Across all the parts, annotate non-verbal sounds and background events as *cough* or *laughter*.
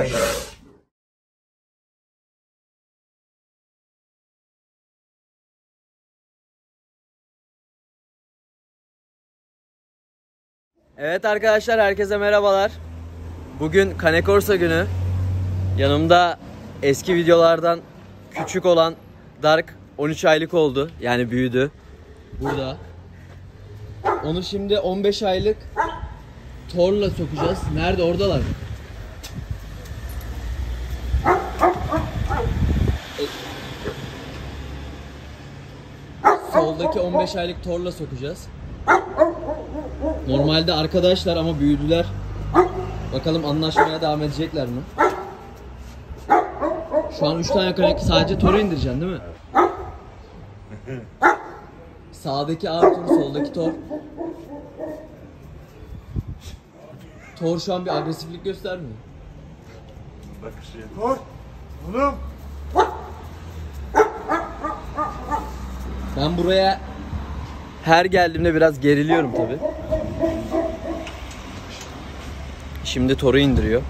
Aynen. Evet arkadaşlar herkese merhabalar. Bugün Kane Corsa günü. Yanımda eski videolardan küçük olan Dark 13 aylık oldu. Yani büyüdü. Burada. Onu şimdi 15 aylık Tor'la sokacağız. Nerede? Oradalar. Soldaki 15 aylık Tor'la sokacağız. Normalde arkadaşlar ama büyüdüler. Bakalım anlaşmaya devam edecekler mi? Şu an 3 tane kanek sadece Tor'u indireceksin değil mi? Sağdaki Arthur, soldaki Thor. Thor şu an bir agresiflik göstermiyor. Dur. Oğlum. Ben buraya her geldiğimde biraz geriliyorum tabi. Şimdi Thor'u indiriyor.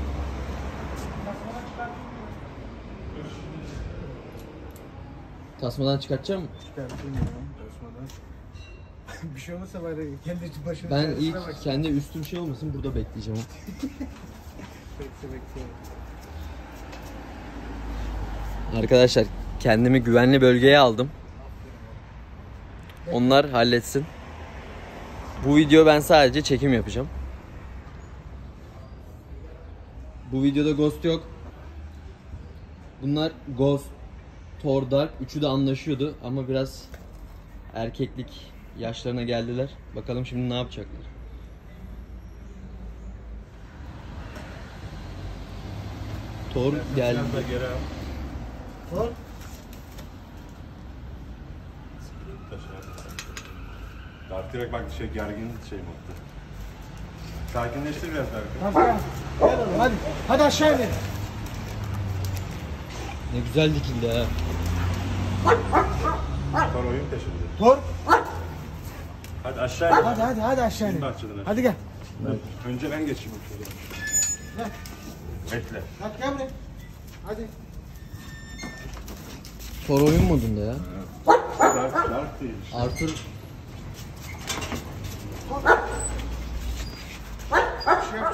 Tasmadan çıkartacağım mı? Çıkartayım ya. Basmadan. *laughs* bir şey olursa bari kendi başına Ben ilk bak. kendi üstüm şey olmasın burada bekleyeceğim. *laughs* Bekle bekle. Arkadaşlar kendimi güvenli bölgeye aldım. Onlar halletsin. Bu video ben sadece çekim yapacağım. Bu videoda Ghost yok. Bunlar Ghost, Thor Dark üçü de anlaşıyordu ama biraz erkeklik yaşlarına geldiler. Bakalım şimdi ne yapacaklar. Thor geldi. Dur. Direkt bak şey gergin şey modda. Sakinleştir biraz Dark'ı. Tamam tamam. Gel oğlum hadi. Hadi aşağı in. Ne güzel dikildi ha. Sonra oyun peşinde. Dur. Hadi aşağı in. Hadi hadi hadi aşağı in. Bahçeden aşağı. Hadi gel. Önce ben geçeyim şöyle. Gel. Bekle. Hadi gel buraya. Hadi. Thor oyun modunda ya. Dark, dark değil. Arthur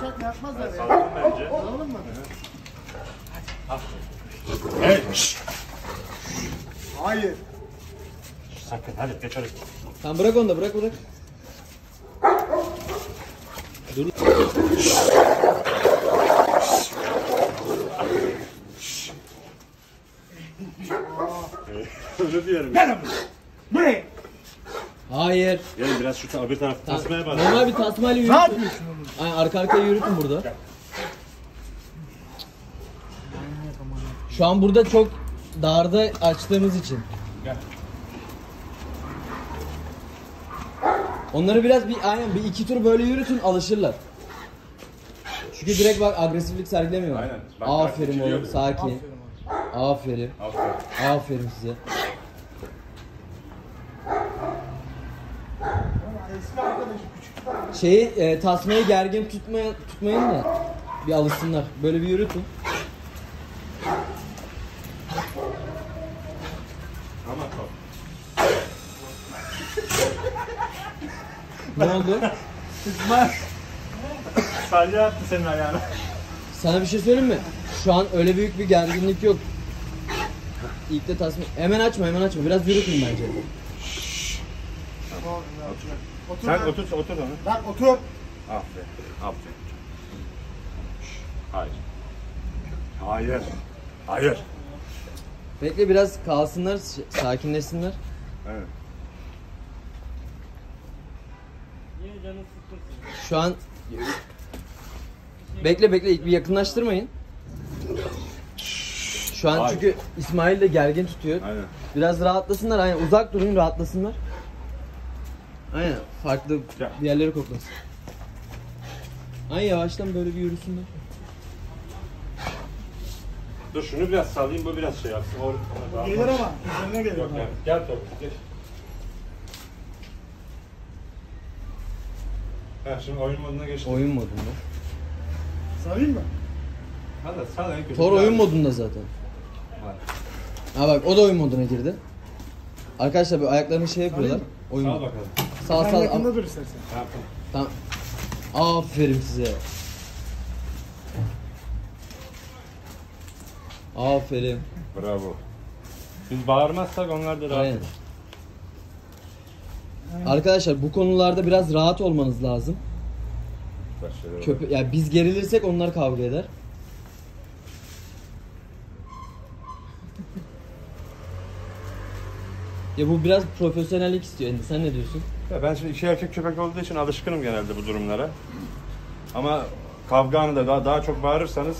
Şey mı yapmazlar ya. Salalım bence. Alalım mı? Evet. şşş. Hayır. Sakın hadi geç oraya. Tamam bırak onu da bırak bırak. Dur. Öyle diyorum. Buraya. Hayır. Gelin biraz şu ta- öbür tarafı tasmaya bak. Normal bir tasmayla Ne yürütün. yapıyorsun oğlum? Ay, arka arkaya yürütün burada. Şu an burada çok darda açtığımız için. Gel. Onları biraz bir aynen bir iki tur böyle yürütün alışırlar. Çünkü direkt bak agresiflik sergilemiyorlar. Aynen. Bak, Aferin bak, oğlum sakin. Aferin. Aferin. Aferin size. Eski arkadaşı küçük. Şeyi e, tasmayı gergin tutmaya tutmayın da bir alışsınlar. Böyle bir yürütün. Ne oldu? Sadece attı senin ayağına. Sana bir şey söyleyeyim mi? Şu an öyle büyük bir gerginlik yok. İlk de tasma... Hemen açma hemen açma. Biraz yürütün bence. Otur. Sen lan. otur, otur onu. Lan otur. Aferin. Aferin. Hayır. Hayır. Hayır. Bekle biraz kalsınlar, sakinleşsinler. Evet. Şu an... Bekle bekle bir yakınlaştırmayın. Şu an Hayır. çünkü İsmail de gergin tutuyor. Aynen. Biraz rahatlasınlar. Aynen uzak durun rahatlasınlar. Aynen farklı Gel. diğerleri koklasın. Aynen yavaştan böyle bir yürüsünler. Dur şunu biraz sallayayım bu biraz şey yapsın. O, ona daha- Gelir ama. Üzerine gelir. Yok gel. Gel top. Geç. Ha şimdi oyun moduna geçtim. Oyun modunda. Sarayım mı? Hadi sal en kötü. Thor oyun modunda zaten. Ha bak o da oyun moduna girdi. Arkadaşlar böyle ayaklarını şey yapıyorlar. Oyun modu. bakalım. Sağ Sen sağ. yakında dur istersen. Tamam. Tamam. Aferin size. Aferin. Bravo. Biz bağırmazsak onlar da rahat. Aynen. Arkadaşlar bu konularda biraz rahat olmanız lazım. Başarılı. Köpe yani biz gerilirsek onlar kavga eder. *laughs* Ya bu biraz profesyonellik istiyor. Endi. Sen ne diyorsun? Ya ben şimdi iki erkek köpek olduğu için alışkınım genelde bu durumlara. Ama kavga anında daha, daha çok bağırırsanız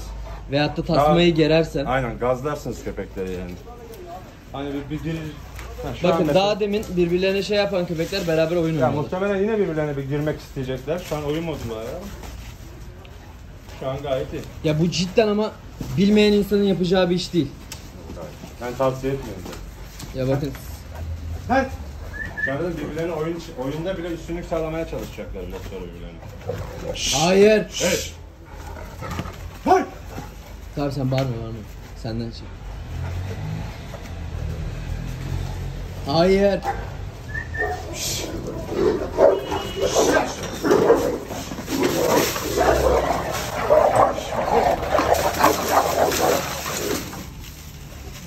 Veyahut da tasmayı Daha- gerersen. aynen gazlarsınız köpekleri yani. Hani bir, bir dil... Ha, şu an Bakın mesela- daha demin birbirlerine şey yapan köpekler beraber oyun Ya oynuyorlar. muhtemelen yine birbirlerine bir girmek isteyecekler. Şu an oyun modunda ya. Şu an gayet iyi. Ya bu cidden ama bilmeyen insanın yapacağı bir iş değil. Ben tavsiye etmiyorum. Ya bakın Hadi. Anda birbirlerine oyun, oyunda bile üstünlük sağlamaya çalışacaklar boksör birbirlerine. hayır. Evet. Hay! Tamam sen bağırma bağırma. Senden şey. Hayır.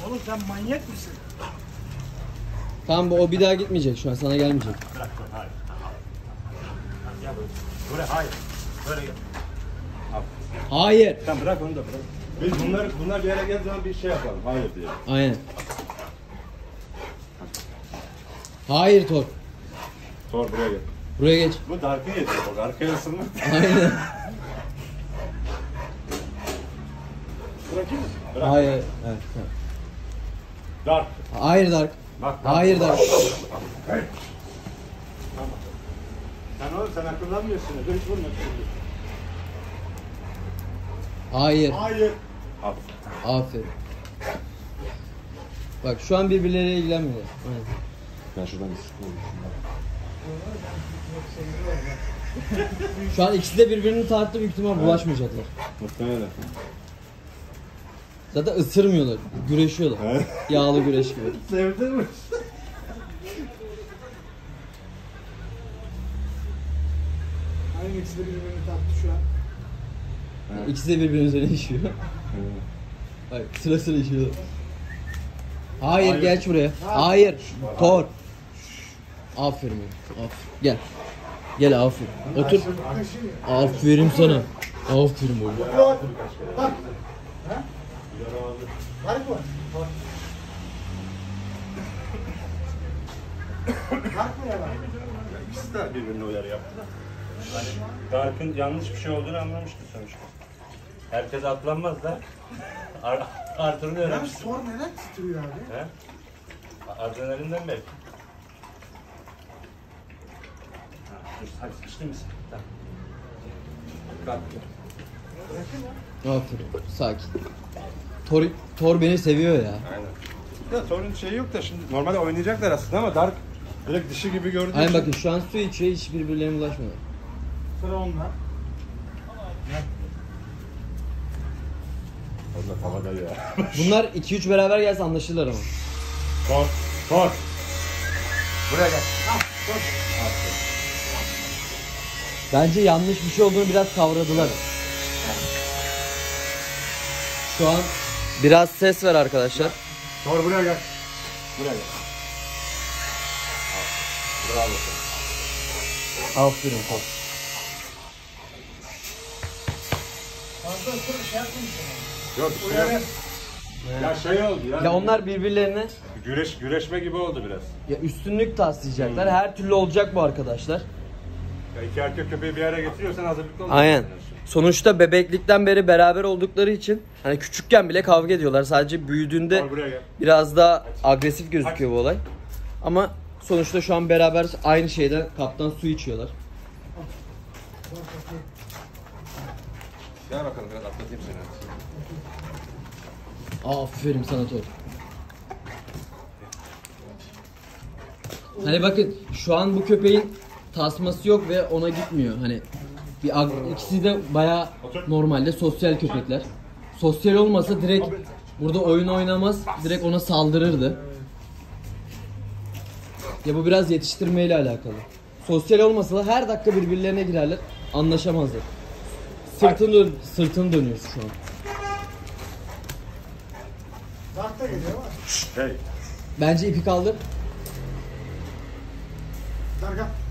Oğlum sen manyak mısın? Tamam bu o bir daha gitmeyecek şu an sana gelmeyecek. Buraya hayır. Böyle gel. Hayır. Tamam bırak onu da bırak. Biz bunlar bunlar bir yere geldiği zaman bir şey yapalım. Hayır diye. Aynen. Hayır Tor. Sor buraya gel. Buraya geç. Bu darkı yedi. Bak arkaya ısınma. Aynen. Bırakayım mı? Bırak. Hayır. Evet, tamam. Dark. Hayır Dark. Bak. dark. Hayır Dark. Sen oğlum sen akıllanmıyorsun. Dur hiç. Hayır. Hayır. Al. Aferin. Bak şu an birbirleriyle ilgilenmiyorlar. Aynen. Ben şuradan sıkıyorum. Şu an ikisi de birbirini tarttı büyük ihtimal bulaşmayacaklar. Muhtemelen. Zaten ısırmıyorlar. Güreşiyorlar. He? Yağlı güreş gibi. *laughs* Sevdin mi? Aynı ikisi de birbirini taktı şu an. İkisi de birbirinin üzerine işiyor. Bak sıra sıra işiyorlar. Hayır, Hayır. geç buraya. Hayır. Tor. Aferin. Aferin. Gel. Gel aferin. Otur. Aferin sana. Aferin oğlum. Dark mı? Dark mı ya lan? İkisi de birbirine uyarı yaptı da. Hani Dark'ın yanlış bir şey olduğunu anlamıştı sonuçta. Herkes atlanmaz da. Ar Arthur'un Ya öğrenmişti. sor neden titriyor abi? He? Adrenalinden belki. Ha, dur, hadi sıkıştın mısın? Tamam. Kalk. Aferin. Sakin. Tor, Tor beni seviyor ya. Aynen. Ya Thor'un şeyi yok da şimdi normalde oynayacaklar aslında ama Dark direkt dişi gibi gördüğü Aynen için- bakın şu an su içiyor hiç birbirlerine ulaşmıyorlar. Sıra onda. Fazla havada ya. *laughs* Bunlar 2-3 beraber gelse anlaşırlar ama. Thor, Thor. Buraya gel. Bence yanlış bir şey olduğunu biraz kavradılar. Şu an biraz ses var arkadaşlar. Thor buraya gel. Buraya gel. Bravo. Aferin Tor. Fazla ısır şey yapmayın. Yok şey yok. Ya şey oldu ya. Ya onlar birbirlerine Güreş, güreşme gibi oldu biraz. ya üstünlük taslayacaklar. Her türlü olacak bu arkadaşlar. Ya iki erkek köpeği bir araya getiriyorsan hazırlıklı ol. Aynen. Sonuçta bebeklikten beri beraber oldukları için hani küçükken bile kavga ediyorlar. Sadece büyüdüğünde Thor buraya gel. biraz daha agresif gözüküyor bu olay. Ama sonuçta şu an beraber aynı şeyden kaptan su içiyorlar. Gel bakalım biraz atlatayım seni. Aferin sana Tor. Hani bakın şu an bu köpeğin tasması yok ve ona gitmiyor. Hani bir ag- ikisi de baya normalde sosyal köpekler. sosyal olmasa direkt burada oyun oynamaz, direkt ona saldırırdı. Ya bu biraz yetiştirmeyle alakalı. Sosyal olmasa da her dakika birbirlerine girerler, anlaşamazlar. Sırtını dön sırtını dönüyorsun şu an. Dark da geliyor ama. Hey. Bence ipi kaldır. Dark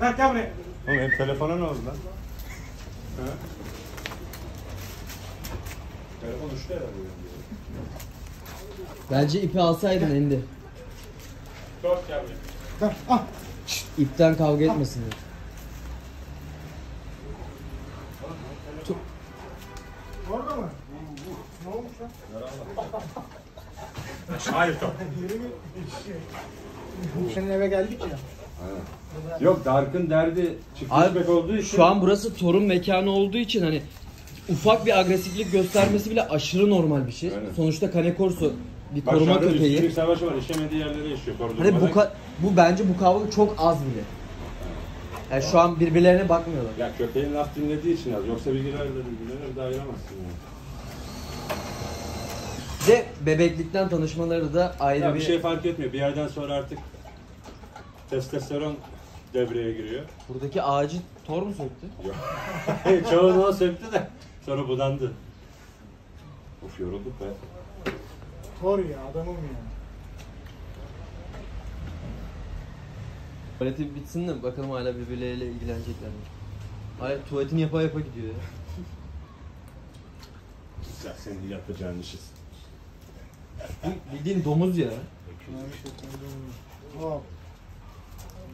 Dark gel buraya. Oğlum hep telefona ne oldu lan? Ha? Telefon düştü herhalde. Bence ipi alsaydın Endi. Dört gel buraya. Ah. İpten kavga etmesinler. Orada mı? Ne olmuş lan? Hayır top. Senin eve geldik ya. Yok Dark'ın derdi çift Abi, olduğu için. Şu an burası torun mekanı olduğu için hani ufak bir agresiflik göstermesi bile aşırı normal bir şey. Aynen. Sonuçta Kane Corso bir Bak koruma köpeği. üstünlük savaşı var. İşemediği yerlere yaşıyor. Hani bu ka- bu bence bu kavga çok az bile. Yani şu an birbirlerine bakmıyorlar. Ya köpeğin laf dinlediği için az. Yoksa bilgilerle birbirlerine de ayıramazsın yani. Ve bebeklikten tanışmaları da ayrı Ya bir... bir şey fark etmiyor. Bir yerden sonra artık testosteron devreye giriyor. Buradaki ağacı tor mu söktü? Yok. *laughs* Çoğunu o söktü de sonra budandı. Of yorulduk be. Kor ya adamım ya. Tuvaleti bitsin de bakalım hala birbirleriyle ilgilenecekler mi? Hayır tuvaletini yapa yapa gidiyor ya. Ya senin yapacağın işiz. Bu bildiğin domuz ya. Hop.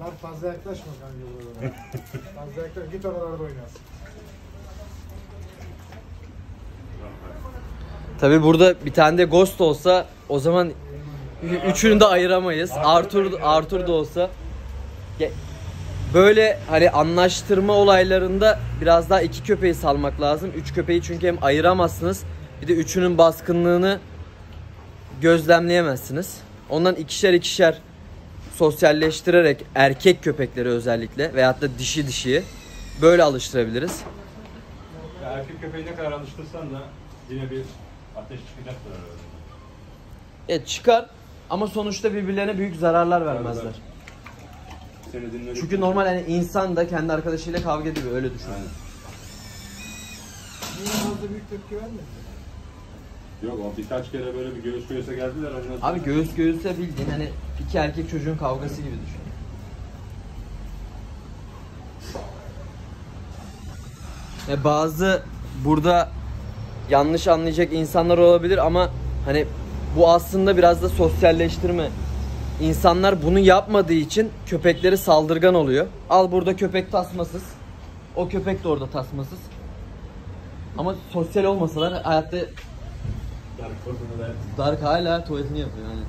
Dark fazla yaklaşma kanka buralara. fazla yaklaş. Git oralarda oynasın. Tabi burada bir tane de Ghost olsa o zaman üçünü de ayıramayız. Arthur Arthur da olsa böyle hani anlaştırma olaylarında biraz daha iki köpeği salmak lazım. Üç köpeği çünkü hem ayıramazsınız bir de üçünün baskınlığını gözlemleyemezsiniz. Ondan ikişer ikişer sosyalleştirerek erkek köpekleri özellikle veyahut da dişi dişiyi böyle alıştırabiliriz. Ya erkek köpeği ne kadar alıştırsan da yine bir ateş çıkacaktır arada. Evet çıkar ama sonuçta birbirlerine büyük zararlar vermezler. Çünkü normal hani insan da kendi arkadaşıyla kavga ediyor öyle düşün. Aynen. Niye fazla büyük tepki vermedi? Yok o birkaç kere böyle bir göğüs göğüse geldiler ondan sonra. Abi göğüs göğüse bildiğin hani iki erkek çocuğun kavgası gibi düşün. Ya bazı burada yanlış anlayacak insanlar olabilir ama hani bu aslında biraz da sosyalleştirme. İnsanlar bunu yapmadığı için köpekleri saldırgan oluyor. Al burada köpek tasmasız. O köpek de orada tasmasız. Ama sosyal olmasalar hayatta Dark hala tuvaletini yapıyor yani.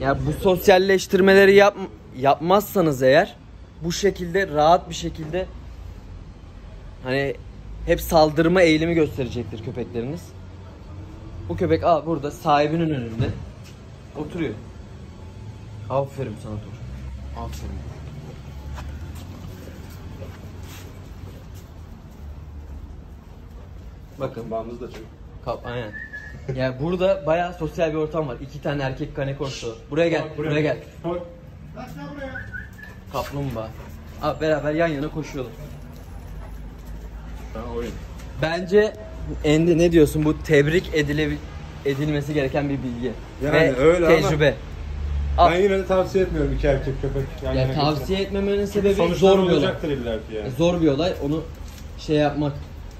Ya. Bu sosyalleştirmeleri yap yapmazsanız eğer bu şekilde rahat bir şekilde hani hep saldırma eğilimi gösterecektir köpekleriniz. Bu köpek aa burada sahibinin önünde oturuyor. Aferin sana Tur. Aferin. Bakın Bağımız da çok. Kap aynen. Yani burada bayağı sosyal bir ortam var. İki tane erkek kane korsu. Buraya gel, buraya gel. Koy. Dark gel buraya. Kaplumbağa. Abi beraber yan yana koşuyorlar. Tamam oyun. Bence Endi ne diyorsun? Bu tebrik edile edilmesi gereken bir bilgi Yani ve öyle ama- tecrübe. Al. Ben yine de tavsiye etmiyorum iki erkek köpek. yan Ya yana tavsiye etmemenin sebebi Sonuçlar zor bir olay. yani. Zor bir olay. Onu şey yapmak.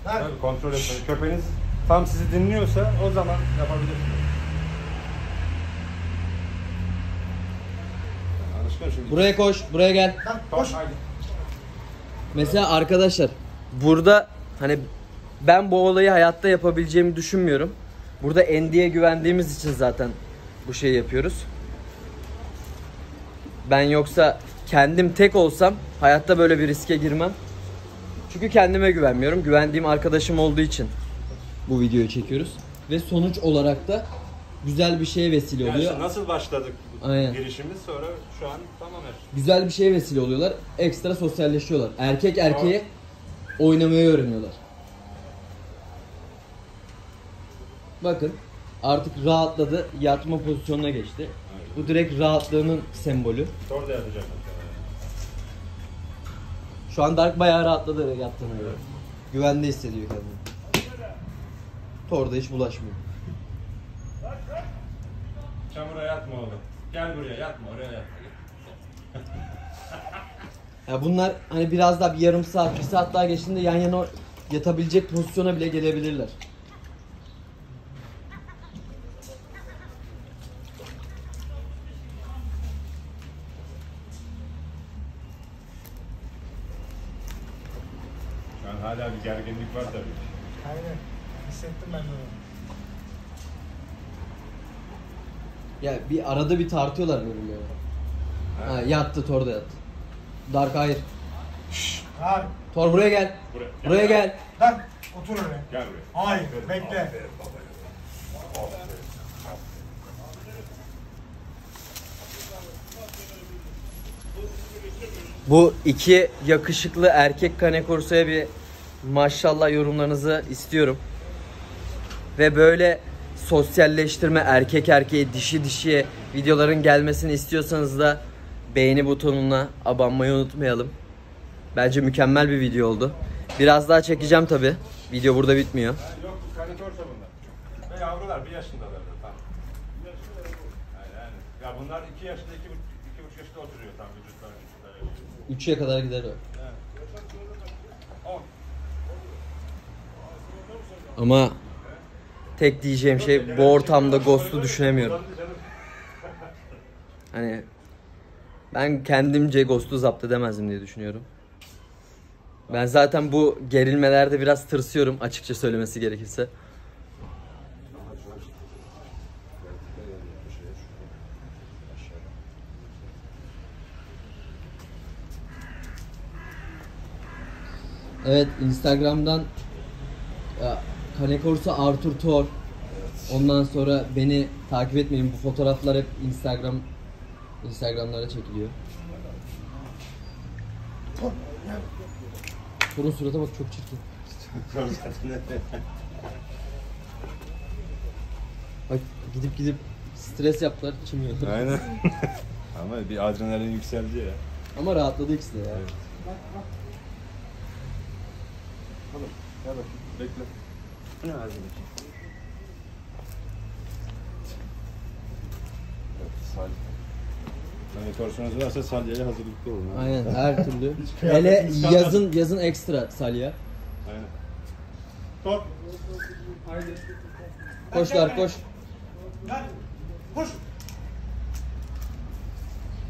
Dark. Tabii kontrol etmeli. Köpeğiniz tam sizi dinliyorsa o zaman yapabilirsiniz. Alışkın şimdi. Buraya koş, buraya gel. Dark Koş. Haydi. Mesela arkadaşlar burada hani ben bu olayı hayatta yapabileceğimi düşünmüyorum. Burada Endi'ye güvendiğimiz için zaten bu şeyi yapıyoruz. Ben yoksa kendim tek olsam hayatta böyle bir riske girmem. Çünkü kendime güvenmiyorum. Güvendiğim arkadaşım olduğu için bu videoyu çekiyoruz. Ve sonuç olarak da güzel bir şeye vesile Yani oluyor. işte nasıl başladık Aynen. girişimiz sonra şu an tamam her şey. Güzel bir şeye vesile oluyorlar. Ekstra sosyalleşiyorlar. Erkek erkeğe oynamayı öğreniyorlar. Bakın artık rahatladı. Yatma pozisyonuna geçti. Bu direkt rahatlığının sembolü. Orada yatacak. Şu an Dark bayağı rahatladı yattığına göre. Güvende hissediyor kendini. Torda hiç bulaşmıyor. Çamura yatma oğlum. Gel buraya yatma oraya yatma. Ya bunlar hani biraz daha bir yarım saat, bir saat daha geçtiğinde yan yana yatabilecek pozisyona bile gelebilirler. Şu an hala bir gerginlik var tabii. Aynen. Hissettim ben de onu. Ya bir arada bir tartıyorlar birbirlerine. Ha, yattı Thor da yattı. Dark hayır. Lan. Thor buraya gel. Buraya. Buraya gel. Lan. Otur oraya. Gel buraya. Hayır. Bekle. Aferin babaya. Aferin. Bu iki yakışıklı erkek kane korsoya bir maşallah yorumlarınızı istiyorum. Ve böyle sosyalleştirme erkek erkeğe dişi dişiye videoların gelmesini istiyorsanız da beğeni butonuna abanmayı unutmayalım. Bence mükemmel bir video oldu. Biraz daha çekeceğim tabi. Video burada bitmiyor. Yok kanitorsa bunlar. Ve yavrular bir yaşındalar da tam. Yani. Ya bunlar iki yaşında iki, iki buçuk yaşında oturuyor tam vücutlar. 3'e kadar gider o. Ama tek diyeceğim şey bu ortamda Ghost'u düşünemiyorum. Hani ben kendimce Ghost'u zapt edemezdim diye düşünüyorum. Ben zaten bu gerilmelerde biraz tırsıyorum açıkça söylemesi gerekirse. Evet Instagram'dan Kanekorsa Arthur Thor. Ondan sonra beni takip etmeyin. Bu fotoğraflar hep Instagram Instagram'lara çekiliyor. Thor'un surata bak çok çirkin. Bak gidip gidip stres yaptılar çimiyor. Aynen. *laughs* Ama bir adrenalin yükseldi ya. Ama rahatladı ikisi de ya. Gel bakayım. Bekle. Ne ağzındaki? Evet, salya. Yani torsunuz varsa salyaya hazırlıklı olun. Aynen *laughs* her türlü. Hele yazın yazın ekstra salya. Aynen. Top. Koşlar koş. Lan. Koş.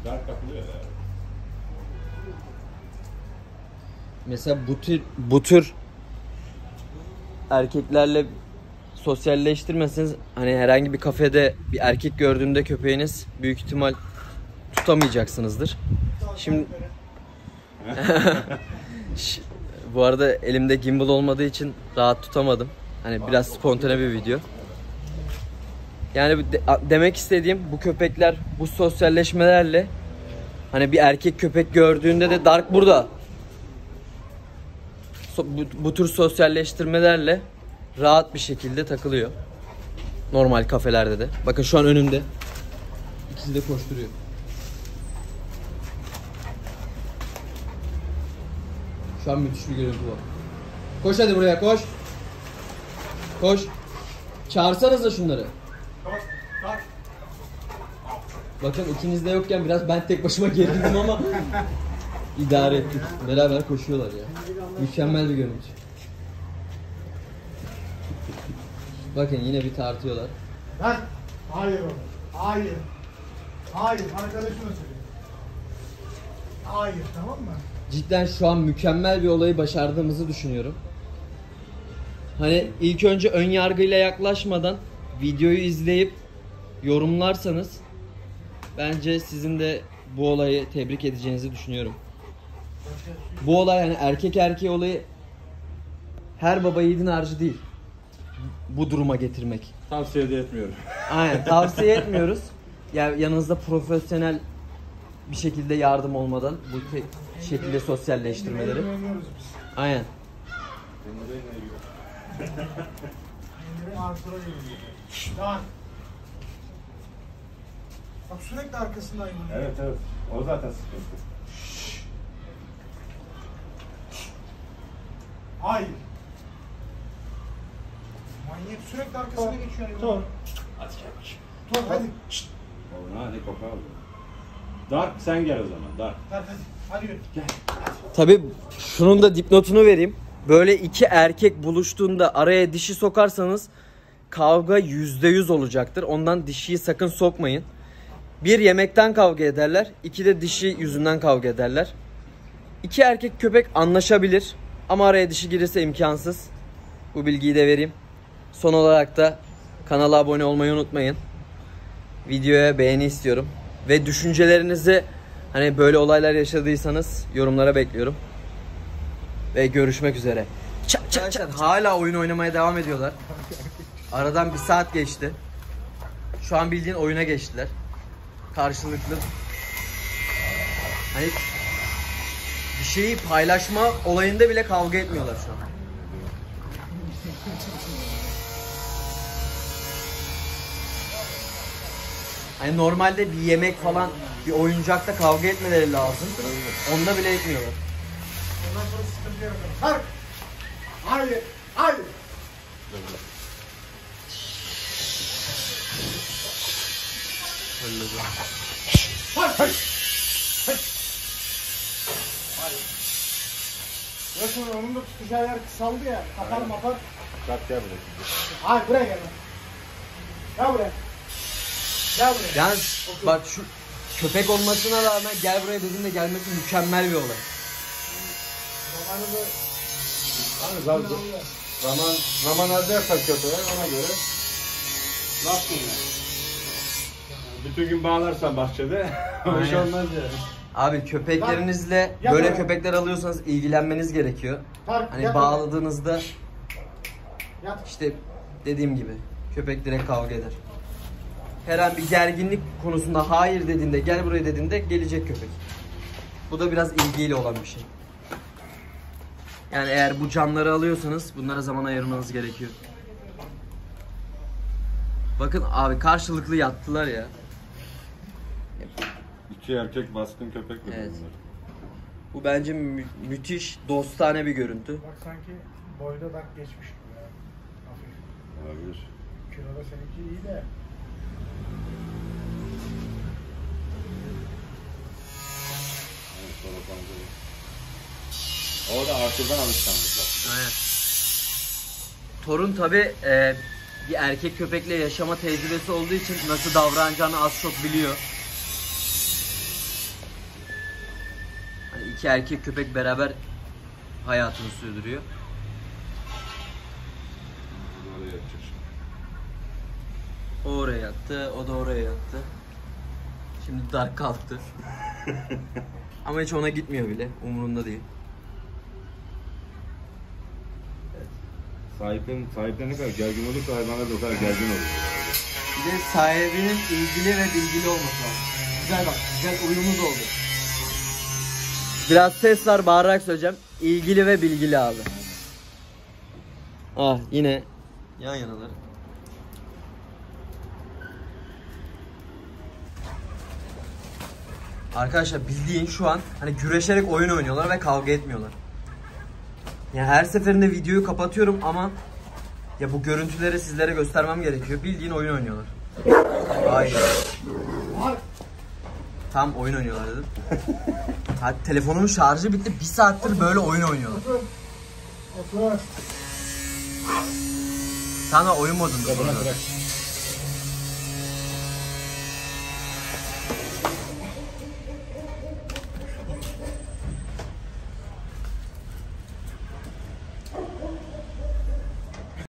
Dar kapılıyor ya. Mesela bu tür bu tür erkeklerle sosyalleştirmeseniz hani herhangi bir kafede bir erkek gördüğünde köpeğiniz büyük ihtimal tutamayacaksınızdır. Şimdi *laughs* bu arada elimde gimbal olmadığı için rahat tutamadım. Hani biraz spontane bir video. Yani de- demek istediğim bu köpekler bu sosyalleşmelerle hani bir erkek köpek gördüğünde de Dark burada bu, bu tür sosyalleştirmelerle rahat bir şekilde takılıyor. Normal kafelerde de. Bakın şu an önümde. İkisi de koşturuyor. Şu an müthiş bir görüntü var. Koş hadi buraya koş. Koş. Çağırsanıza şunları. Koş. Kalk. Bakın ikiniz de yokken biraz ben tek başıma gerildim ama *laughs* idare ettik. Beraber koşuyorlar ya. Mükemmel bir görüntü. Bakın yine bir tartıyorlar. Lan. Hayır oğlum. Hayır. Hayır. Arkadaşına söyle. Hayır. Tamam mı? Cidden şu an mükemmel bir olayı başardığımızı düşünüyorum. Hani ilk önce ön yargıyla yaklaşmadan videoyu izleyip yorumlarsanız bence sizin de bu olayı tebrik edeceğinizi düşünüyorum. Bu olay yani erkek erkeğe olayı her baba yiğidin harcı değil. Bu duruma getirmek. Tavsiye de etmiyorum. Aynen tavsiye etmiyoruz. ya yanınızda profesyonel bir şekilde yardım olmadan bu şekilde sosyalleştirmeleri. Aynen. Lan. Bak sürekli arkasındayım. Evet evet. O zaten sıkıntı. Hayır. Manyak sürekli arkasına geçiyor. ya. Tor. Tor hadi. Şşt. Ona hadi kopa al. Dark sen gel o zaman. Dark. Hadi hadi. Hadi yürü. Tabi şunun da dipnotunu vereyim. Böyle iki erkek buluştuğunda araya dişi sokarsanız kavga yüzde yüz olacaktır. Ondan dişiyi sakın sokmayın. Bir yemekten kavga ederler. iki de dişi yüzünden kavga ederler. İki erkek köpek anlaşabilir. Ama araya dişi girirse imkansız. Bu bilgiyi de vereyim. Son olarak da kanala abone olmayı unutmayın. Videoya beğeni istiyorum. Ve düşüncelerinizi hani böyle olaylar yaşadıysanız yorumlara bekliyorum. Ve görüşmek üzere. Çak çak çak. Hala oyun oynamaya devam ediyorlar. Aradan bir saat geçti. Şu an bildiğin oyuna geçtiler. Karşılıklı. Hani şeyi paylaşma olayında bile kavga etmiyorlar şu an. Hani normalde bir yemek falan bir oyuncakta kavga etmeleri lazım. Onda bile etmiyorlar. Ondan sonra sıkıntı yok. Hark. Hayır. Hayır. Hark. Sonra onun da tutacağı yer kısaldı ya. Kapar mapar. Kalk gel buraya. Hayır buraya gel. Gel buraya. Gel buraya. Yalnız bak şu köpek olmasına rağmen gel buraya dediğinde gelmesi mükemmel bir olay. Zamanında Hani zaman zaman zaman harcarsak köpeğe ona göre laf dinle. Bütün gün bağlarsan bahçede *laughs* hoş Aynen. olmaz yani. Abi köpeklerinizle Gel böyle köpekler alıyorsanız ilgilenmeniz gerekiyor. Hark. Hani yat bağladığınızda. Yat. işte dediğim gibi köpek direkt kavga eder. Her an bir gerginlik konusunda hayır dediğinde gel buraya dediğinde gelecek köpek. Bu da biraz ilgiyle olan bir şey. Yani eğer bu canları alıyorsanız bunlara zaman ayırmanız gerekiyor. Bakın abi karşılıklı yattılar ya. İki erkek baskın köpek Evet. Bu bence mü- müthiş dostane bir görüntü. Bak sanki boyda dak geçmiş gibi ya. Hafif. Olabilir. Kiloda seninki iyi de. Evet, sonra panzeri. O da Arthur'dan alışkanlıklar. Aynen. Torun tabi bir erkek köpekle yaşama tecrübesi olduğu için nasıl davranacağını az çok biliyor. İki erkek köpek beraber hayatını sürdürüyor. O oraya yattı, o da oraya yattı. Şimdi Dark kalktı. *laughs* Ama hiç ona gitmiyor bile, umurunda değil. Sahiplen, sahiplen ne kadar gergin olursa hayvanlar da o kadar gergin olur. Bir de sahibinin ilgili ve bilgili olması lazım. Güzel bak, güzel uyumlu da oldu. Biraz ses var, bağırarak söyleyeceğim. İlgili ve bilgili abi. Ah yine yan yanalar. Arkadaşlar bildiğin şu an hani güreşerek oyun oynuyorlar ve kavga etmiyorlar. Ya her seferinde videoyu kapatıyorum ama ya bu görüntüleri sizlere göstermem gerekiyor. Bildiğin oyun oynuyorlar. Hayır. Tam oyun oynuyorlar dedim. *laughs* Ha, telefonumun şarjı bitti. Bir saattir böyle oyun. Otur. Tamam oyun modunda.